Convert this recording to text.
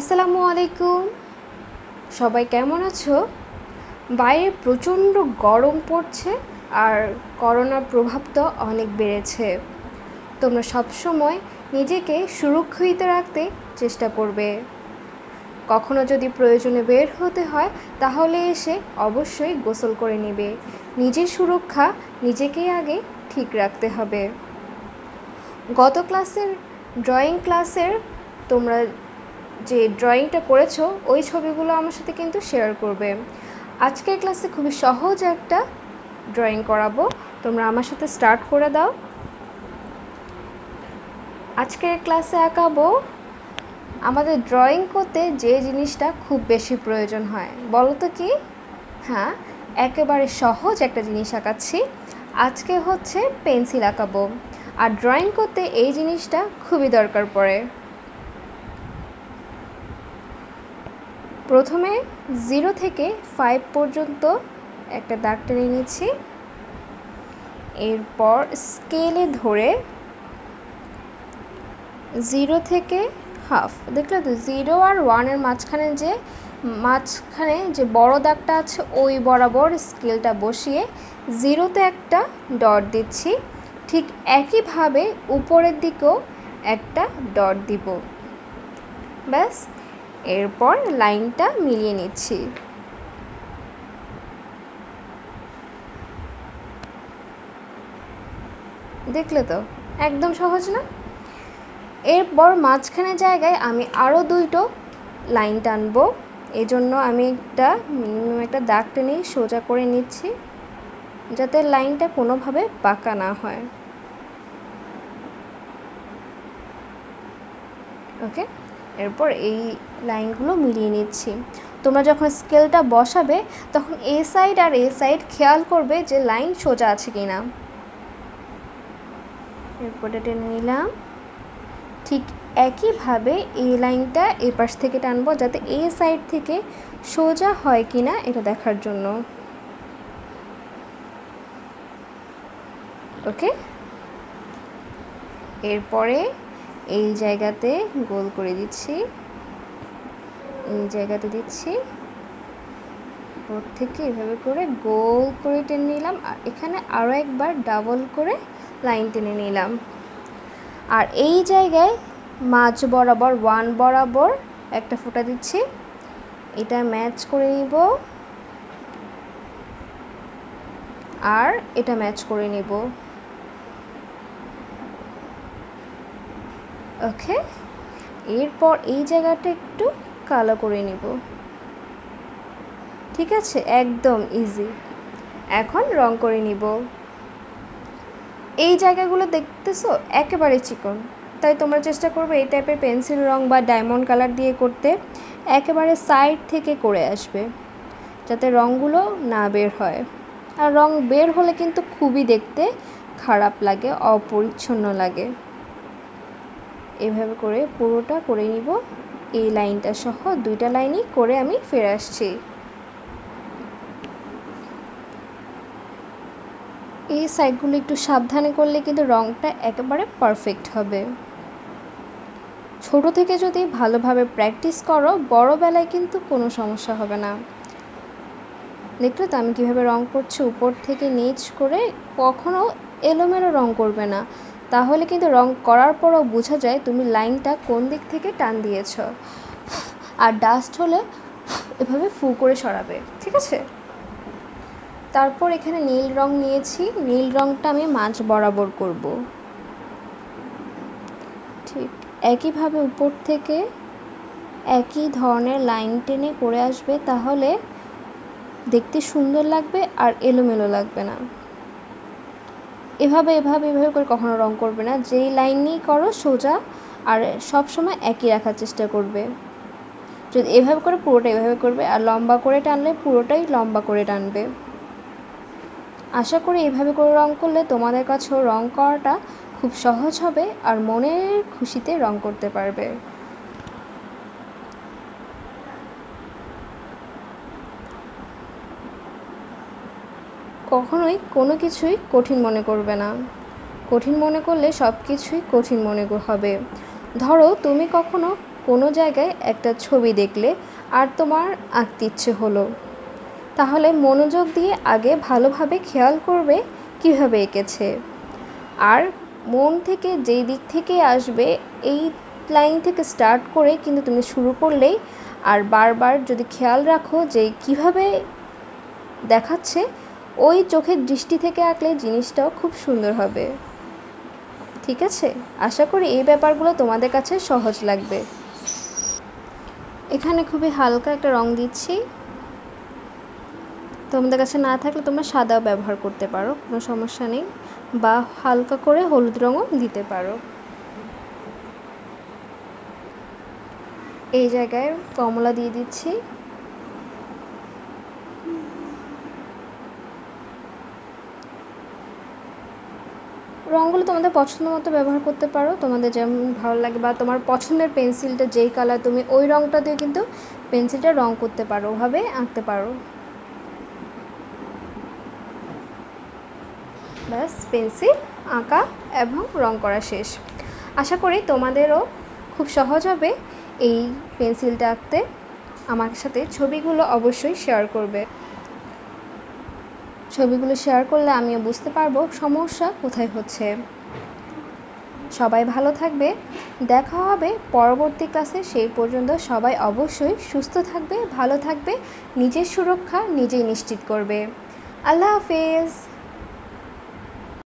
আসসালামু আলাইকুম। সবাই কেমন আছো? বাইরে প্রচণ্ড গরম পড়ছে আর করোনার প্রভাব তো অনেক বেড়েছে। তোমরা সবসময় নিজেকে সুরক্ষিত রাখতে চেষ্টা করবে। কখনো যদি প্রয়োজনে বের হতে হয়, তাহলে এসে অবশ্যই গোসল করে নেবে। নিজের সুরক্ষা নিজেকেই আগে ঠিক রাখতে হবে। গত ক্লাসের, ড্রয়িং ক্লাসের তোমরা যে ড্রয়িংটা করেছ, ওই ছবিগুলো আমার সাথে কিন্তু শেয়ার করবে। আজকের ক্লাসে খুবই সহজ একটা ড্রয়িং করাবো। তোমরা আমার সাথে স্টার্ট করে দাও। আজকের ক্লাসে আঁকাবো, আমাদের ড্রয়িং করতে যে জিনিসটা খুব বেশি প্রয়োজন হয়। বলো তো কি? হ্যাঁ একেবারে সহজ একটা জিনিস আঁকাচ্ছি। আজকে হচ্ছে পেন্সিল আঁকাবো। আর ড্রয়িং করতে এই জিনিসটা খুবই দরকার পড়ে। প্রথমে জিরো থেকে ফাইভ পর্যন্ত একটা দাগ টেনে নিচ্ছি এরপর স্কেলে ধরে জিরো থেকে হাফ, দেখলে তো জিরো আর ওয়ানের মাঝখানে যে মাঝখানে যে বড় দাগটা আছে ওই বরাবর স্কেলটা বসিয়ে জিরোতে একটা ডট দিচ্ছি। ঠিক একইভাবে উপরের দিকেও একটা ডট দিব। ব্যাস এরপর লাইনটা মিলিয়ে নিচ্ছি। দেখলে তো, একদম সহজ না? এরপর মাঝখানে জায়গায় আমি আরও দুইটো লাইন টানবো। এজন্য আমি একটা, মিনিমাম একটা দাগ টেনে সোজা করে নিচ্ছি, যাতে লাইনটা কোনোভাবে বাঁকা না হয়। ওকে? এরপর এই লাইনগুলো মিলিয়ে নিচ্ছি। তোমরা যখন স্কেলটা বসাবে, তখন এ সাইড আর এ সাইড খেয়াল করবে যে লাইন সোজা আছে কি না এরপরে টেনে নিলাম। ঠিক একইভাবে এই লাইনটা এ পাশ থেকে টানবো যাতে এ সাইড থেকে সোজা হয় কি না এটা দেখার জন্য। ওকে? এরপরে এই জায়গাতে গোল করে দিচ্ছি। এই জায়গাতে দিচ্ছি। উপর থেকে এভাবে করে গোল করে টেনে নিলাম। আর এখানে আরও একবার ডাবল করে লাইন টেনে নিলাম। আর এই জায়গায় মাঝ বরাবর, ওয়ান বরাবর একটা ফোঁটা দিচ্ছি। এটা ম্যাচ করে নিব। আর এটা ম্যাচ করে নিব। ওকে, এরপর এই জায়গাটা একটু কালো করে নিব। ঠিক আছে, একদম ইজি এখন রং করে নিব। এই জায়গাগুলো দেখতেছো? একেবারে চিকন। তাই তোমরা চেষ্টা করবে এই টাইপের পেন্সিল রং বা ডায়মন্ড কালার দিয়ে করতে। একেবারে সাইড থেকে করে আসবে, যাতে রঙগুলো না বের হয়। আর রং বের হলে কিন্তু খুবই দেখতে খারাপ লাগে, অপরিচ্ছন্ন লাগে। এভাবে করে পুরোটা করে নিব। এই লাইনটা সহ দুইটা লাইনই করে আমি ফিরে আসছি। এই সাইডগুলো একটু সাবধানে করলে কিন্তু রঙটা একেবারে পারফেক্ট হবে। ছোট থেকে যদি ভালোভাবে প্র্যাকটিস করো বড়বেলায় কিন্তু কোনো সমস্যা হবে না। দেখলে তো আমি কীভাবে রং করছি, উপর থেকে নিচ করে কখনো এলোমেলো রং করবে না। তাহলে কিন্তু রং করার পরও বোঝা যায় তুমি লাইনটা কোন দিক থেকে টান দিয়েছ। আর ডাস্ট হলে এভাবে ফু করে সরাবে, ঠিক আছে? তারপর এখানে নীল রং নিয়েছি, নীল রংটা আমি মাঝ বরাবর করব। ঠিক একইভাবে উপর থেকে একই ধরনের লাইন টেনে করে আসবে, তাহলে দেখতে সুন্দর লাগবে আর এলোমেলো লাগবে না। এভাবে এভাবে এভাবে করে কখনো রং করবে না। যেই লাইন নিয়েই করো সোজা আর সব সময় একই রাখার চেষ্টা করবে। যদি এভাবে করে পুরোটা এভাবে করবে আর লম্বা করে টানলে পুরোটাই লম্বা করে টানবে। আশা করি এভাবে করে রং করলে তোমাদের কাছেও রং করাটা খুব সহজ হবে আর মনের খুশিতে রং করতে পারবে। কখনোই কোনো কিছুই কঠিন মনে করবে না। কঠিন মনে করলে সব কিছুই কঠিন মনে হবে। ধরো, তুমি কখনো কোনো জায়গায় একটা ছবি দেখলে আর তোমার আঁকতে ইচ্ছে হলো। তাহলে মনোযোগ দিয়ে আগে ভালোভাবে খেয়াল করবে কীভাবে এঁকেছে। আর মন থেকে যেই দিক থেকে আসবে, এই লাইন থেকে স্টার্ট করে কিন্তু তুমি শুরু করলেই আর বারবার যদি খেয়াল রাখো যে কীভাবে দেখাচ্ছে ওই চোখের দৃষ্টি থেকে আঁকলে জিনিসটাও খুব সুন্দর হবে। ঠিক আছে? আশা করি এই ব্যাপারগুলো তোমাদের কাছে সহজ লাগবে। এখানে খুবই হালকা একটা রং দিচ্ছি। তোমাদের কাছে না থাকলে তোমরা সাদাও ব্যবহার করতে পারো, কোনো সমস্যা নেই। বা হালকা করে হলুদ রঙও দিতে পারো। এই জায়গায় কমলা দিয়ে দিচ্ছি। রঙগুলো তোমাদের পছন্দ মতো ব্যবহার করতে পারো। তোমাদের যেমন ভালো লাগে বা তোমার পছন্দের পেন্সিলটা যেই কালার তুমি ওই রঙটা দিয়ে কিন্তু পেন্সিলটা রং করতে পারো, ওভাবে আঁকতে পারো। ব্যাস, পেন্সিল আঁকা এবং রং করা শেষ। আশা করি তোমাদেরও খুব সহজ হবে এই পেন্সিলটা আঁকতে। আমার সাথে ছবিগুলো অবশ্যই শেয়ার করবে। ছবিগুলো শেয়ার করলে আমিও বুঝতে পারব সমস্যা কোথায় হচ্ছে। সবাই ভালো থাকবে। দেখা হবে পরবর্তী ক্লাসে। সেই পর্যন্ত সবাই অবশ্যই সুস্থ থাকবে, ভালো থাকবে, নিজের সুরক্ষা নিজেই নিশ্চিত করবে। আল্লাহ হাফেজ।